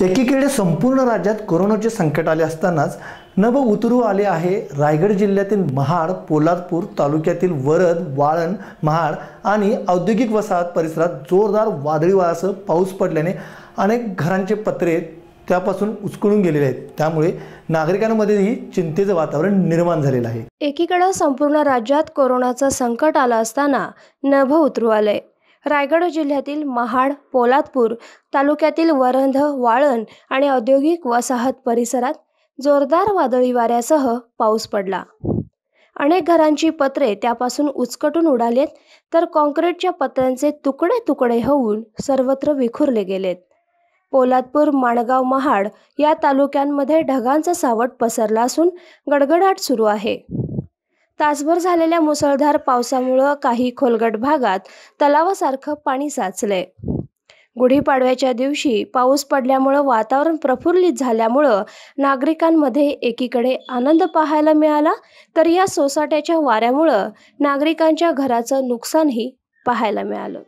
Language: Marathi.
एकीकडे संपूर्ण राज्यात कोरोनाचे संकट आले असतानाच नव उतरू आले आहे रायगड जिल्ह्यातील महाड पोलादपूर तालुक्यातील वरद वाळण महाड आणि औद्योगिक वसाहत परिसरात जोरदार वादळी वाऱ्यासह पाऊस पडल्याने अनेक घरांचे पत्रे त्यापासून उचकळून गेलेले आहेत. त्यामुळे नागरिकांमध्येही चिंतेचं वातावरण निर्माण झालेलं आहे. एकीकडे संपूर्ण राज्यात कोरोनाचं संकट आलं असताना नभ उतरू आलंय. रायगड जिल्ह्यातील महाड पोलादपूर तालुक्यातील वरंध वाळण आणि औद्योगिक वसाहत परिसरात जोरदार वादळी वाऱ्यासह पाऊस पडला. अनेक घरांची पत्रे त्यापासून उचकटून उडालेत तर कॉन्क्रीटच्या पत्र्यांचे तुकडे तुकडे होऊन सर्वत्र विखुरले गेलेत. पोलादपूर माणगाव महाड या तालुक्यांमध्ये ढगांचा सावट पसरला असून गडगडाट सुरू आहे. तासभर झालेल्या मुसळधार पावसामुळं काही खोलगट भागात तलावासारखं पाणी साचलंय. गुढीपाडव्याच्या दिवशी पाऊस पडल्यामुळं वातावरण प्रफुल्लित झाल्यामुळं नागरिकांमध्ये एकीकडे आनंद पाहायला मिळाला तर या सोसाट्याच्या वाऱ्यामुळं नागरिकांच्या घराचं नुकसानही पाहायला मिळालं.